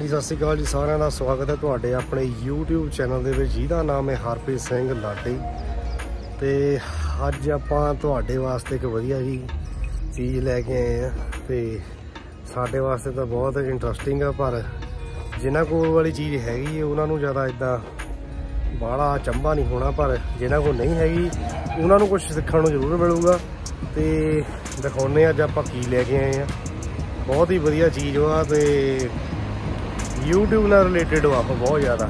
ਜੀ, ਸਤਿ ਸ਼੍ਰੀ ਅਕਾਲ ਜੀ, ਸਾਰਿਆਂ ਦਾ ਸਵਾਗਤ ਹੈ ਤੁਹਾਡੇ ਆਪਣੇ YouTube ਚੈਨਲ ਦੇ ਵਿੱਚ। ਜਿਹਦਾ ਨਾਮ ਹੈ ਹਰਪ੍ਰੀਤ ਸਿੰਘ ਲਾਡੀ। ਤੇ ਅੱਜ ਆਪਾਂ ਤੁਹਾਡੇ ਵਾਸਤੇ ਇੱਕ ਵਧੀਆ ਜੀ ਚੀਜ਼ ਲੈ ਕੇ ਆਏ ਆ ਤੇ ਸਾਡੇ ਵਾਸਤੇ ਤਾਂ ਬਹੁਤ ਇੰਟਰਸਟਿੰਗ ਆ, ਪਰ ਜਿਨ੍ਹਾਂ ਕੋਲ ਵਾਲੀ ਚੀਜ਼ ਹੈਗੀ ਹੈ, ਉਹਨਾਂ ਨੂੰ ਜ਼ਿਆਦਾ ਇਦਾਂ ਬਾਹਲਾ ਚੰਬਾ ਨਹੀਂ ਹੋਣਾ, ਪਰ ਜਿਨ੍ਹਾਂ ਕੋਲ ਨਹੀਂ ਹੈਗੀ, ਉਹਨਾਂ ਨੂੰ ਕੁਝ ਸਿੱਖਣ ਨੂੰ ਜ਼ਰੂਰ ਮਿਲੂਗਾ। ਤੇ ਦਿਖਾਉਨੇ ਅੱਜ ਆਪਾਂ ਕੀ ਲੈ ਕੇ ਆਏ ਆ ਬਹੁਤ ਹੀ ਵਧੀਆ ਚੀਜ਼ ਵਾ, ਤੇ YouTube ਨਾਲ ਰਿਲੇਟਡ ਵਾ ਬਹੁਤ ਜ਼ਿਆਦਾ।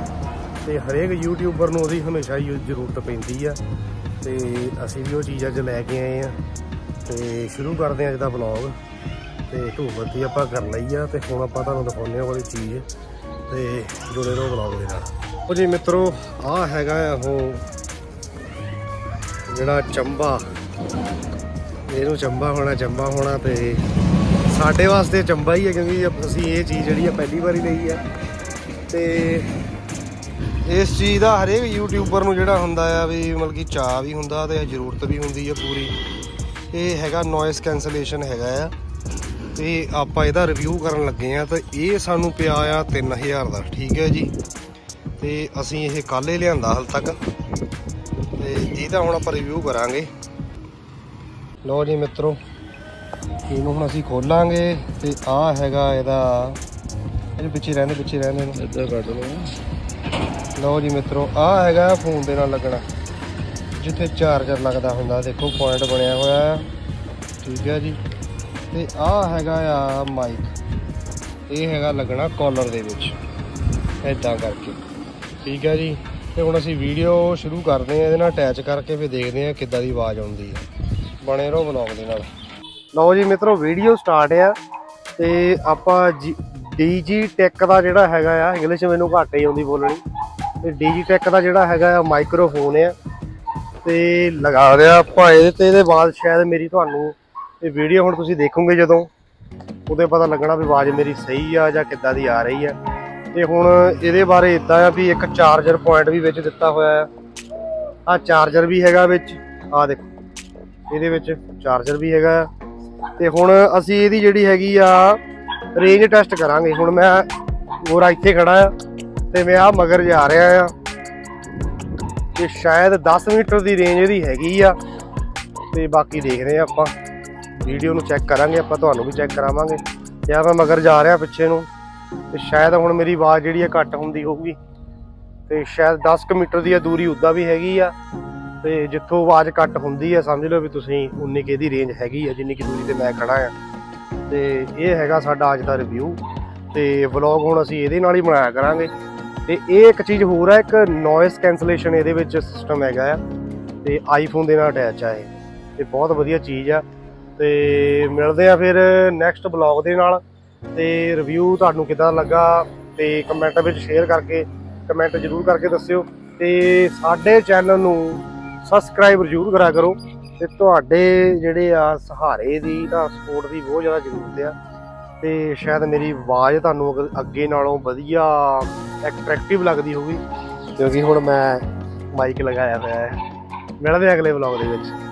ਤੇ ਹਰੇਕ ਯੂਟਿਊਬਰ ਨੂੰ ਉਹਦੀ ਹਮੇਸ਼ਾ ਹੀ ਜ਼ਰੂਰਤ ਪੈਂਦੀ ਆ। ਤੇ ਅਸੀਂ ਵੀ ਉਹ ਚੀਜ਼ ਅੱਜ ਲੈ ਕੇ ਆਏ ਆ। ਤੇ ਸ਼ੁਰੂ ਕਰਦੇ ਆ ਅੱਜ ਦਾ ਵਲੌਗ ਤੇ ਧੂਪ ਆਪਾਂ ਕਰ ਲਈ ਆ ਤੇ ਹੁਣ ਆਪਾਂ ਤੁਹਾਨੂੰ ਦਿਖਾਉਂਦੇ ਆ ਵਾਲੀ ਚੀਜ਼। ਤੇ ਜੁੜੇ ਰਹੋ ਵਲੌਗ ਦੇ ਨਾਲ। ਉਹ ਜੀ ਮਿੱਤਰੋ ਆ ਹੈਗਾ ਉਹ ਜਿਹੜਾ ਚੰਬਾ। ਇਹਨੂੰ ਚੰਬਾ ਹੋਣਾ ਚੰਬਾ ਹੋਣਾ ਤੇ ਸਾਡੇ ਵਾਸਤੇ ਚੰਬਾ ਹੀ ਹੈ ਕਿਉਂਕਿ ਅਸੀਂ ਇਹ ਚੀਜ਼ ਜਿਹੜੀ ਆ ਪਹਿਲੀ ਵਾਰੀ ਲਈ ਆ ਤੇ ਇਸ ਚੀਜ਼ ਦਾ ਹਰੇਕ ਯੂਟਿਊਬਰ ਨੂੰ ਜਿਹੜਾ ਹੁੰਦਾ ਆ ਵੀ ਮਤਲਬ ਕਿ ਚਾਹ ਵੀ ਹੁੰਦਾ ਤੇ ਜ਼ਰੂਰਤ ਵੀ ਹੁੰਦੀ ਆ ਪੂਰੀ। ਇਹ ਹੈਗਾ ਨੋਇਸ ਕੈਂਸਲੇਸ਼ਨ ਹੈਗਾ ਆ। ਤੇ ਆਪਾਂ ਇਹਦਾ ਰਿਵਿਊ ਕਰਨ ਲੱਗੇ ਆ ਤਾਂ ਇਹ ਸਾਨੂੰ ਪਿਆ ਆ 3000 ਦਾ, ਠੀਕ ਹੈ ਜੀ। ਤੇ ਅਸੀਂ ਇਹ ਕੱਲ੍ਹ ਹੀ ਲਿਆਂਦਾ ਹਾਲ ਤੱਕ। ਤੇ ਇਹਦਾ ਹੁਣ ਆਪਾਂ ਰਿਵਿਊ ਕਰਾਂਗੇ। ਲਓ ਜੀ ਮਿੱਤਰੋ। ਇਹਨੂੰ ਹੁਣ ਅਸੀਂ ਖੋਲਾਂਗੇ ਤੇ ਆ ਹੈਗਾ ਇਹਦਾ ਇਹਦੇ ਪਿੱਛੇ ਰਹਿੰਦੇ ਪਿੱਛੇ ਰਹਿੰਦੇ ਨੂੰ ਇੱਧਰ ਕੱਢ ਲਓ। ਲਓ ਜੀ ਮਿੱਤਰੋ ਆ ਹੈਗਾ ਫੋਨ ਦੇ ਨਾਲ ਲੱਗਣਾ ਜਿੱਥੇ ਚਾਰਜਰ ਲੱਗਦਾ ਹੁੰਦਾ ਦੇਖੋ ਪੁਆਇੰਟ ਬਣਿਆ ਹੋਇਆ ਹੈ। ਠੀਕ ਹੈ ਜੀ। ਤੇ ਆ ਹੈਗਾ ਆ ਮਾਈਕ ਇਹ ਹੈਗਾ ਲੱਗਣਾ ਕਾਲਰ ਦੇ ਵਿੱਚ ਇਦਾਂ ਕਰਕੇ। ਠੀਕ ਹੈ ਜੀ। ਤੇ ਹੁਣ ਅਸੀਂ ਵੀਡੀਓ ਸ਼ੁਰੂ ਕਰਦੇ ਆ ਇਹਦੇ ਨਾਲ ਅਟੈਚ ਕਰਕੇ ਫਿਰ ਦੇਖਦੇ ਆ ਕਿੱਦਾਂ ਦੀ ਆਵਾਜ਼ ਆਉਂਦੀ ਹੈ। ਬਣੇ ਰਹੋ ਵਲੌਗ ਦੇ ਨਾਲ। ਲਓ ਜੀ ਮਿੱਤਰੋ ਵੀਡੀਓ ਸਟਾਰਟ ਆ ਤੇ ਆਪਾਂ ਡੀਜੀ ਟੈਕ ਦਾ ਜਿਹੜਾ ਹੈਗਾ ਆ ਇੰਗਲਿਸ਼ ਮੈਨੂੰ ਘੱਟ ਹੀ ਆਉਂਦੀ ਬੋਲਣੀ। ਤੇ ਡੀਜੀ ਟੈਕ ਦਾ ਜਿਹੜਾ ਹੈਗਾ ਆ ਮਾਈਕ੍ਰੋਫੋਨ ਆ। ਤੇ ਲਗਾ ਦਿਆ ਆਪਾਂ ਇਹਦੇ ਤੇ ਇਹਦੇ ਬਾਅਦ ਸ਼ਾਇਦ ਮੇਰੀ ਤੁਹਾਨੂੰ ਇਹ ਵੀਡੀਓ ਹੁਣ ਤੁਸੀਂ ਦੇਖੋਗੇ ਜਦੋਂ, ਉਹਦੇ ਪਤਾ ਲੱਗਣਾ ਵੀ ਆਵਾਜ਼ ਮੇਰੀ ਸਹੀ ਆ ਜਾਂ ਕਿੱਦਾਂ ਦੀ ਆ ਰਹੀ ਆ। ਤੇ ਹੁਣ ਇਹਦੇ ਬਾਰੇ ਇਦਾਂ ਆ ਵੀ ਇੱਕ ਚਾਰਜਰ ਪੁਆਇੰਟ ਵੀ ਵਿੱਚ ਦਿੱਤਾ ਹੋਇਆ ਆ। ਆ ਚਾਰਜਰ ਵੀ ਹੈਗਾ ਵਿੱਚ ਆ ਦੇਖੋ, ਇਹਦੇ ਵਿੱਚ ਚਾਰਜਰ ਵੀ ਹੈਗਾ ਆ। ਤੇ ਹੁਣ ਅਸੀਂ ਇਹਦੀ ਜਿਹੜੀ ਹੈਗੀ ਆ ਰੇਂਜ ਟੈਸਟ ਕਰਾਂਗੇ। ਹੁਣ ਮੈਂ ਗੋਰਾ ਇੱਥੇ ਖੜਾ ਆ ਤੇ ਮੈਂ ਆ ਮਗਰ ਜਾ ਰਿਹਾ ਆ। ਤੇ ਸ਼ਾਇਦ 10 ਮੀਟਰ ਦੀ ਰੇਂਜ ਇਹਦੀ ਹੈਗੀ ਆ। ਤੇ ਬਾਕੀ ਦੇਖਦੇ ਆ ਆਪਾਂ। ਵੀਡੀਓ ਨੂੰ ਚੈੱਕ ਕਰਾਂਗੇ, ਆਪਾਂ ਤੁਹਾਨੂੰ ਵੀ ਚੈੱਕ ਕਰਾਵਾਂਗੇ। ਯਾ ਮੈਂ ਮਗਰ ਜਾ ਰਿਹਾ ਪਿੱਛੇ ਨੂੰ, ਤੇ ਸ਼ਾਇਦ ਹੁਣ ਮੇਰੀ ਆਵਾਜ਼ ਜਿਹੜੀ ਆ ਘੱਟ ਹੁੰਦੀ ਹੋਊਗੀ। ਤੇ ਸ਼ਾਇਦ 10 ਮੀਟਰ ਦੀ ਆ, ਦੂਰੀ ਉੱਦਾਂ ਵੀ ਹੈਗੀ ਆ। ਤੇ ਜਿੱਥੋਂ ਆਵਾਜ਼ ਘੱਟ ਹੁੰਦੀ ਹੈ, ਸਮਝ ਲਓ ਵੀ ਤੁਸੀਂ ਉਨੀ ਕਿ ਇਹਦੀ ਰੇਂਜ ਹੈਗੀ ਆ ਜਿੰਨੀ ਕਿ ਦੂਰੀ ਤੇ ਮੈਂ ਖੜਾ ਆ ਤੇ ਇਹ ਹੈਗਾ ਸਾਡਾ ਅੱਜ ਦਾ ਰਿਵਿਊ ਤੇ ਵਲੌਗ ਹੁਣ ਅਸੀਂ ਇਹਦੇ ਨਾਲ ਹੀ ਬਣਾਇਆ ਕਰਾਂਗੇ। ਤੇ ਇਹ ਇੱਕ ਚੀਜ਼ ਹੋਰ ਹੈ, ਇੱਕ ਨੋਇਸ ਕੈਂਸਲੇਸ਼ਨ ਇਹਦੇ ਵਿੱਚ ਸਿਸਟਮ ਹੈਗਾ ਆ। ਤੇ ਆਈਫੋਨ ਦੇ ਨਾਲ ਅਟੈਚ ਆ ਇਹ। ਤੇ ਬਹੁਤ ਵਧੀਆ ਚੀਜ਼ ਆ। ਤੇ ਮਿਲਦੇ ਆ ਫਿਰ ਨੈਕਸਟ ਵਲੌਗ ਦੇ ਨਾਲ। ਤੇ ਰਿਵਿਊ ਤੁਹਾਨੂੰ ਕਿਦਾਂ ਲੱਗਾ ਤੇ ਕਮੈਂਟਾਂ ਵਿੱਚ ਸ਼ੇਅਰ ਕਰਕੇ ਕਮੈਂਟ ਜ਼ਰੂਰ ਕਰਕੇ ਦੱਸਿਓ। ਤੇ ਸਾਡੇ ਚੈਨਲ ਨੂੰ ਸਬਸਕ੍ਰਾਈਬ ਜ਼ਰੂਰ ਕਰਾ ਕਰੋ ਤੇ ਤੁਹਾਡੇ ਜਿਹੜੇ ਆ ਸਹਾਰੇ ਦੀ ਤਾਂ ਸਪੋਰਟ ਦੀ ਬਹੁਤ ਜ਼ਿਆਦਾ ਜ਼ਰੂਰਤ ਆ। ਤੇ ਸ਼ਾਇਦ ਮੇਰੀ ਆਵਾਜ਼ ਤੁਹਾਨੂੰ ਅਗ- ਅੱਗੇ ਨਾਲੋਂ ਵਧੀਆ ਐਟਰੈਕਟਿਵ ਲੱਗਦੀ ਹੋਊਗੀ, ਕਿਉਂਕਿ ਹੁਣ ਮੈਂ ਮਾਈਕ ਲਗਾਇਆ ਹੋਇਆ ਹੈ। ਮਿਲਦੇ ਅਗਲੇ ਵਲੌਗ ਦੇ ਵਿੱਚ।